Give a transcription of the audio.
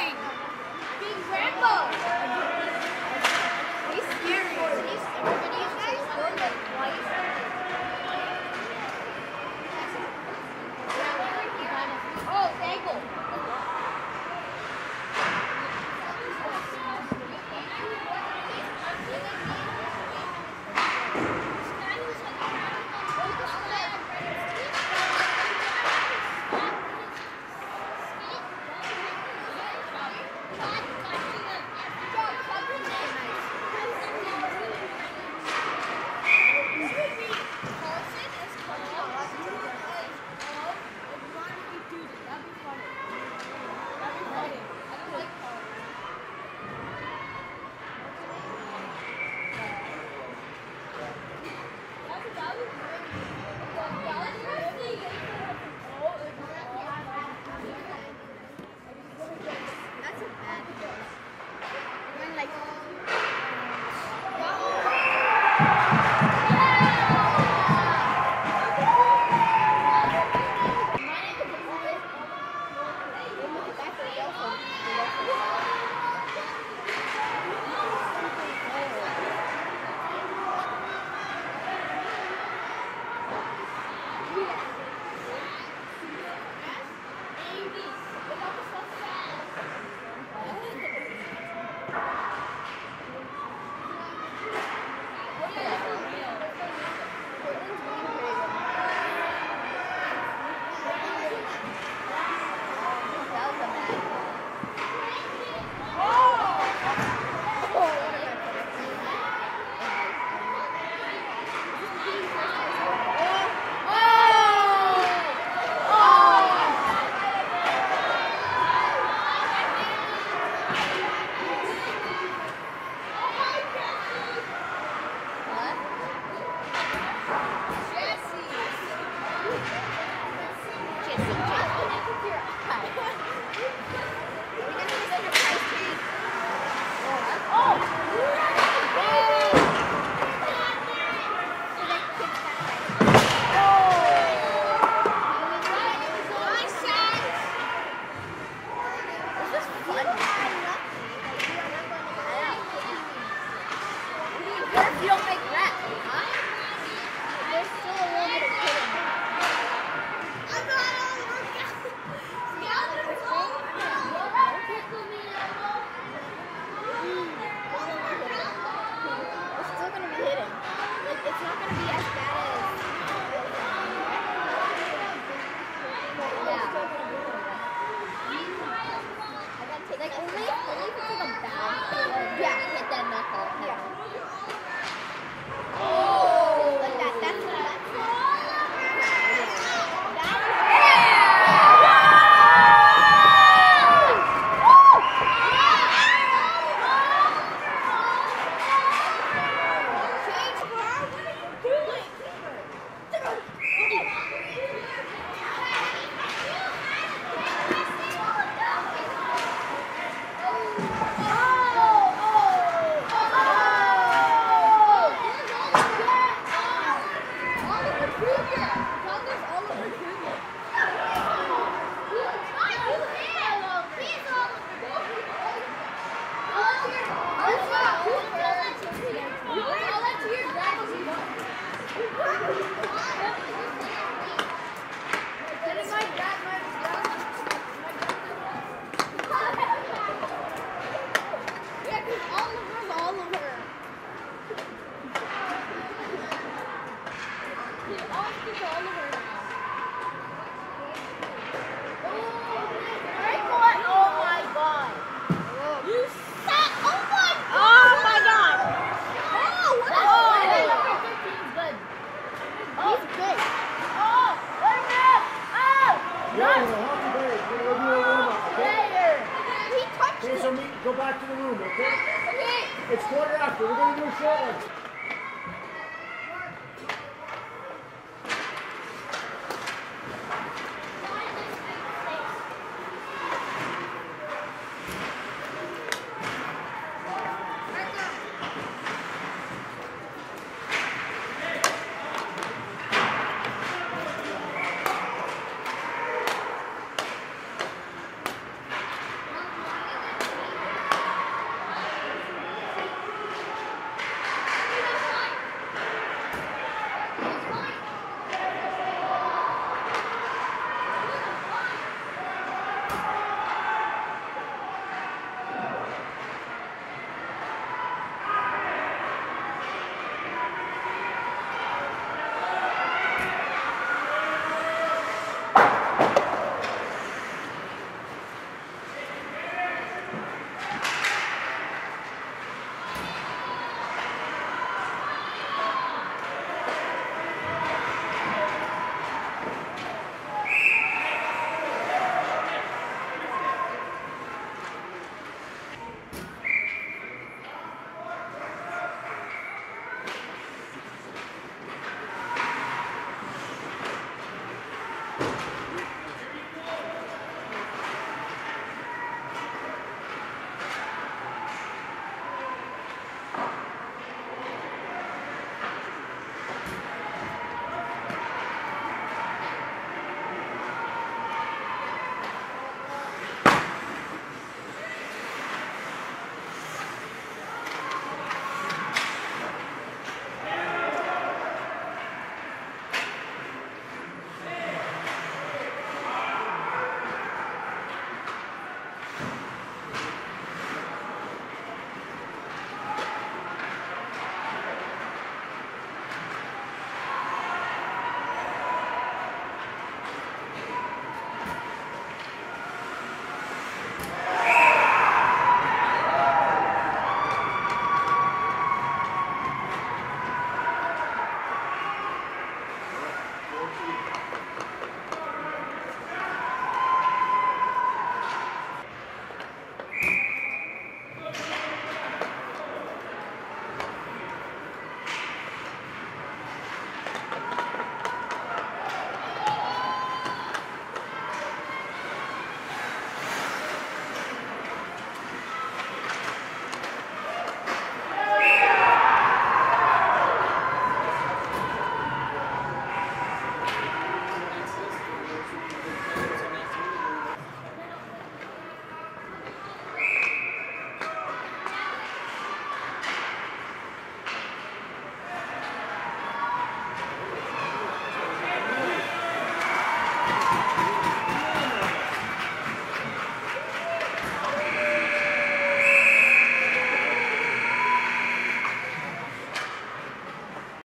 doing? Being Rambo. Okay, so meet, go back to the room, okay? Okay. It's quarter after. We're going to do a short one.